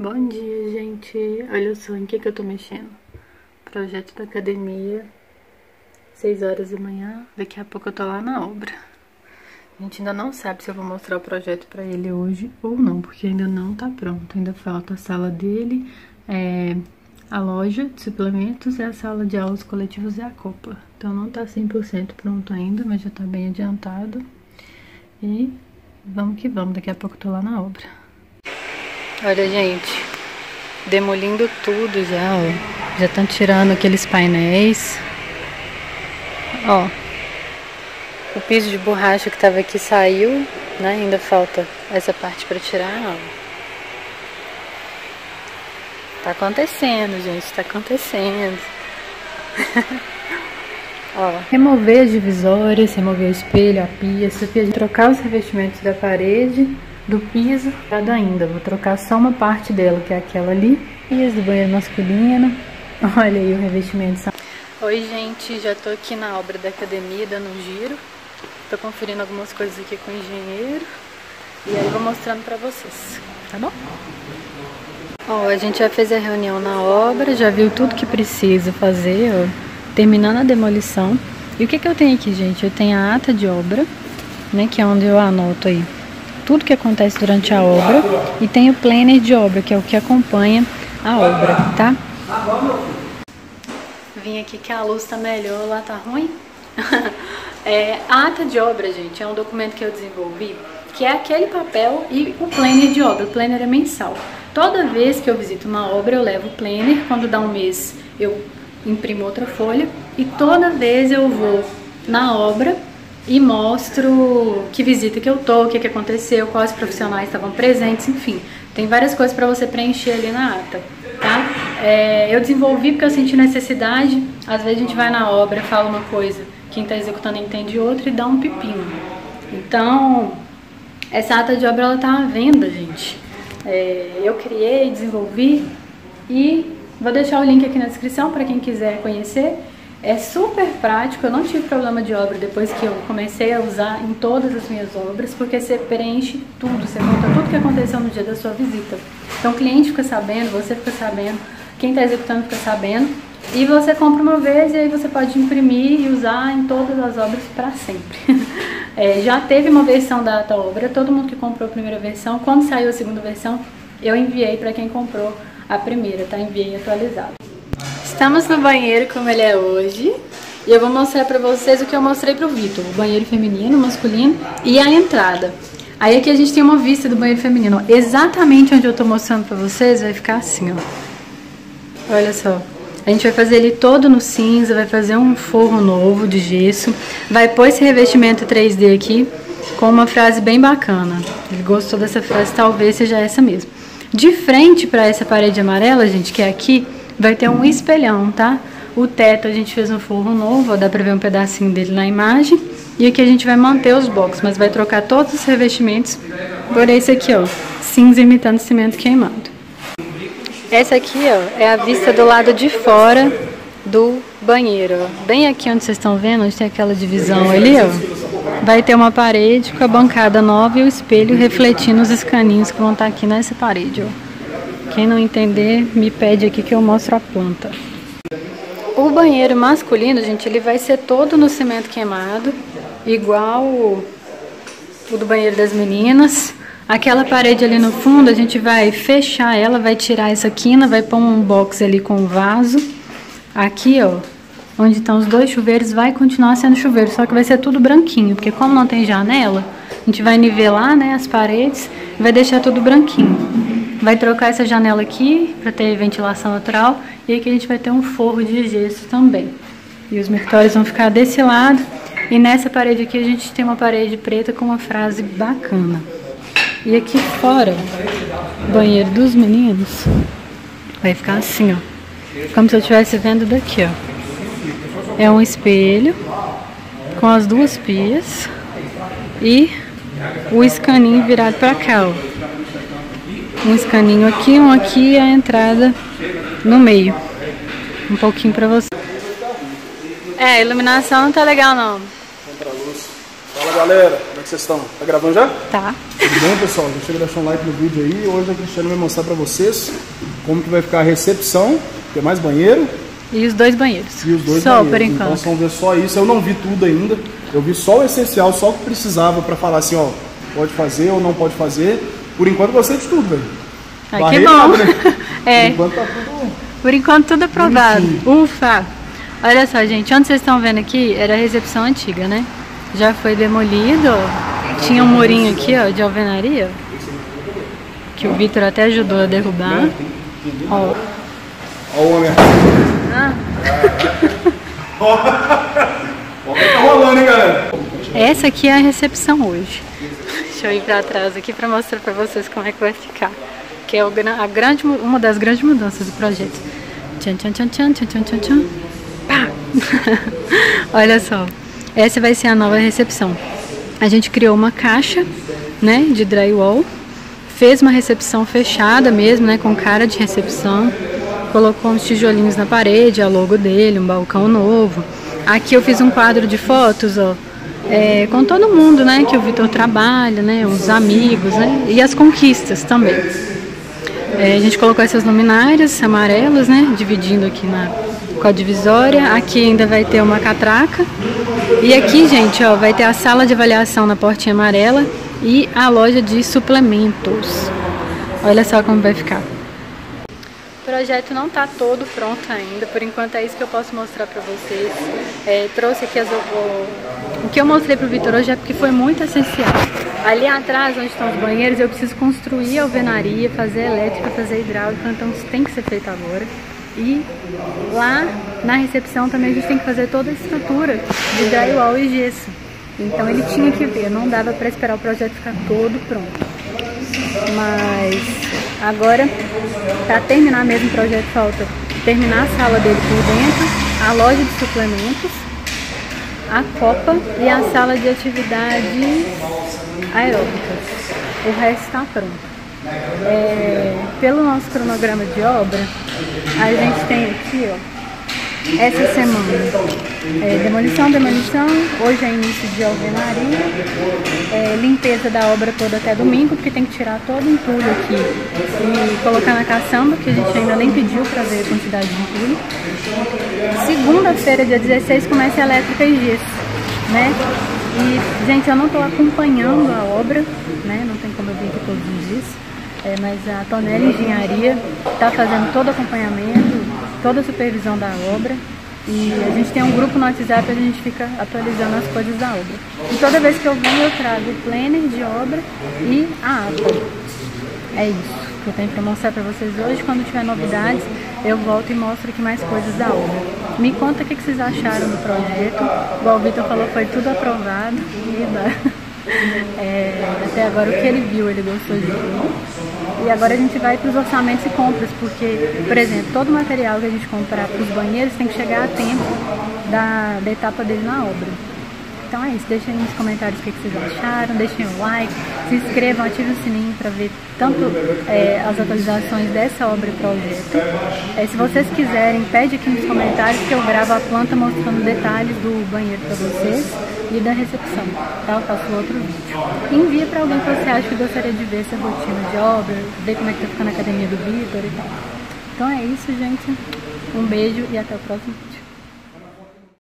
Bom dia, gente. Olha só em que, que eu tô mexendo. Projeto da academia. 6 horas da manhã. Daqui a pouco eu tô lá na obra. A gente ainda não sabe se eu vou mostrar o projeto pra ele hoje ou não, porque ainda não tá pronto. Ainda falta a sala dele, é, a loja de suplementos e a sala de aulas coletivas e a copa. Então não tá 100% pronto ainda, mas já tá bem adiantado. E vamos que vamos, daqui a pouco eu tô lá na obra. Olha, gente, demolindo tudo já, ó. Já estão tirando aqueles painéis. Ó, o piso de borracha que tava aqui saiu, né? Ainda falta essa parte para tirar, ó. Tá acontecendo, gente, tá acontecendo. ó, remover as divisórias, remover o espelho, a pia, de trocar os revestimentos da parede do piso, ainda. Vou trocar só uma parte dela, que é aquela ali. Piso do banheiro masculino. Olha aí o revestimento. Oi, gente. Já tô aqui na obra da academia, dando um giro. Tô conferindo algumas coisas aqui com o engenheiro. E aí vou mostrando pra vocês, tá bom? Ó, a gente já fez a reunião na obra, já viu tudo que precisa fazer, ó. Terminando a demolição. E o que que eu tenho aqui, gente? Eu tenho a ata de obra, né, que é onde eu anoto aí tudo que acontece durante a obra e tem o planner de obra, que é o que acompanha a obra, tá? Vim aqui que a luz tá melhor, lá tá ruim. é, a ata de obra, gente, é um documento que eu desenvolvi, que é aquele papel e o planner de obra. O planner é mensal. Toda vez que eu visito uma obra, eu levo o planner. Quando dá um mês, eu imprimo outra folha. E toda vez eu vou na obra e mostro que visita que eu tô, o que, que aconteceu, quais profissionais estavam presentes, enfim. Tem várias coisas para você preencher ali na ata, tá? É, eu desenvolvi porque eu senti necessidade. Às vezes a gente vai na obra, fala uma coisa, quem está executando entende outra e dá um pepino. Então, essa ata de obra ela tá à venda, gente. É, eu criei, desenvolvi e vou deixar o link aqui na descrição para quem quiser conhecer. É super prático, eu não tive problema de obra depois que eu comecei a usar em todas as minhas obras, porque você preenche tudo, você conta tudo que aconteceu no dia da sua visita. Então o cliente fica sabendo, você fica sabendo, quem está executando fica sabendo, e você compra uma vez e aí você pode imprimir e usar em todas as obras para sempre. é, já teve uma versão da ata obra, todo mundo que comprou a primeira versão, quando saiu a segunda versão, eu enviei para quem comprou a primeira, tá? Enviei atualizado. Estamos no banheiro como ele é hoje. E eu vou mostrar pra vocês o que eu mostrei pro Vitor. O banheiro feminino, masculino e a entrada. Aí aqui a gente tem uma vista do banheiro feminino. Exatamente onde eu tô mostrando pra vocês vai ficar assim, ó. Olha só. A gente vai fazer ele todo no cinza, vai fazer um forro novo de gesso. Vai pôr esse revestimento 3D aqui com uma frase bem bacana. Ele gostou dessa frase, talvez seja essa mesmo. De frente para essa parede amarela, gente, que é aqui, vai ter um espelhão, tá? O teto a gente fez um forro novo, ó, dá pra ver um pedacinho dele na imagem. E aqui a gente vai manter os blocos, mas vai trocar todos os revestimentos por esse aqui, ó, cinza imitando cimento queimado. Essa aqui, ó, é a vista do lado de fora do banheiro. Bem aqui onde vocês estão vendo, onde tem aquela divisão ali, ó, vai ter uma parede com a bancada nova e o espelho refletindo os escaninhos que vão estar aqui nessa parede, ó. Quem não entender, me pede aqui que eu mostro a planta. O banheiro masculino, gente, ele vai ser todo no cimento queimado, igual o, do banheiro das meninas. Aquela parede ali no fundo, a gente vai fechar ela, vai tirar essa quina, vai pôr um box ali com um vaso. Aqui, ó, onde estão os dois chuveiros, vai continuar sendo chuveiro, só que vai ser tudo branquinho, porque como não tem janela, a gente vai nivelar, né, as paredes e vai deixar tudo branquinho. Vai trocar essa janela aqui para ter ventilação natural e aqui a gente vai ter um forro de gesso também. E os mictórios vão ficar desse lado e nessa parede aqui a gente tem uma parede preta com uma frase bacana. E aqui fora, banheiro dos meninos, vai ficar assim, ó. Como se eu estivesse vendo daqui, ó. É um espelho com as duas pias e o escaninho virado para cá, ó um escaninho aqui, um aqui e a entrada no meio. Um pouquinho pra você. É, a iluminação não tá legal não. Fala galera, como é que vocês estão? Tá gravando já? Tá. Tudo bom pessoal? Já chega a deixar um like no vídeo aí. Hoje a Cristiane vai mostrar pra vocês como que vai ficar a recepção, que é mais banheiro. E os dois banheiros. E os dois só banheiros. por Então enquanto. vocês vão ver só isso. Eu não vi tudo ainda. Eu vi só o essencial, só o que precisava pra falar assim, ó, pode fazer ou não pode fazer. Por enquanto gostei de tudo, velho. Ai, que bom. nada, né? É. Por enquanto tá tudo. Por enquanto tudo aprovado. Bonitinho. Ufa! Olha só, gente, onde vocês estão vendo aqui era a recepção antiga, né? Já foi demolido. Tinha um murinho aqui, ó, de alvenaria. Que o Vitor até ajudou a derrubar. Ó. Ó o homem. Ah, Ó, tá rolando, hein, galera? essa aqui é a recepção hoje. Deixa eu ir pra trás aqui pra mostrar pra vocês como é que vai ficar. Que é a grande, uma das grandes mudanças do projeto. Tchan, tchan, tchan, tchan, tchan, tchan, tchan. Pá! Olha só, essa vai ser a nova recepção. A gente criou uma caixa, né, de drywall, fez uma recepção fechada mesmo, né, com cara de recepção, colocou uns tijolinhos na parede, a logo dele, um balcão novo. Aqui eu fiz um quadro de fotos, ó, é, com todo mundo, né, que o Vitor trabalha, né, os amigos, né, e as conquistas também. É, a gente colocou essas luminárias amarelas, né? Dividindo aqui na, com a divisória. Aqui ainda vai ter uma catraca. E aqui, gente, ó, vai ter a sala de avaliação na portinha amarela e a loja de suplementos. Olha só como vai ficar. O projeto não está todo pronto ainda, por enquanto é isso que eu posso mostrar para vocês. É, trouxe aqui as, o, que eu mostrei para o Vitor hoje é porque foi muito essencial. Ali atrás, onde estão os banheiros, eu preciso construir a alvenaria, fazer elétrica, fazer hidráulica, então isso tem que ser feito agora. E lá na recepção também a gente tem que fazer toda a estrutura de drywall e gesso. Então ele tinha que ver, não dava para esperar o projeto ficar todo pronto. Mas agora, para terminar mesmo o projeto, falta terminar a sala dele por dentro, a loja de suplementos, a copa e a sala de atividades aeróbicas. O resto está pronto. É, pelo nosso cronograma de obra, a gente tem aqui, ó, essa semana é, demolição, demolição, hoje é início de alvenaria, é, limpeza da obra toda até domingo, porque tem que tirar todo o entulho aqui e colocar na caçamba, que a gente ainda nem pediu para ver a quantidade de entulho. Segunda-feira, dia 16, começa a elétrica e gesso, né? E, gente, eu não estou acompanhando a obra, né? Não tem como eu vir aqui todos os dias. É, mas a Tonelli Engenharia está fazendo todo o acompanhamento, toda a supervisão da obra. E a gente tem um grupo no WhatsApp a gente fica atualizando as coisas da obra. E toda vez que eu venho eu trago o planner de obra e a ata. É isso que eu tenho para mostrar para vocês hoje. Quando tiver novidades, eu volto e mostro aqui mais coisas da obra. Me conta o que vocês acharam do projeto. O Vitor falou, foi tudo aprovado. E é, até agora o que ele viu, ele gostou de tudo. E agora a gente vai para os orçamentos e compras, porque, por exemplo, todo o material que a gente comprar para os banheiros tem que chegar a tempo da, da etapa dele na obra. Então é isso, deixem nos comentários o que, vocês acharam, deixem o like, se inscrevam, ativem o sininho para ver tanto é, as atualizações dessa obra e projeto. É, se vocês quiserem, pede aqui nos comentários que eu gravo a planta mostrando detalhes do banheiro para vocês e da recepção, tá? Eu faço outro vídeo. E envia para alguém que você acha que gostaria de ver essa rotina de obra, ver como é que tá ficando a academia do Vitor e tal. Então é isso, gente. Um beijo e até o próximo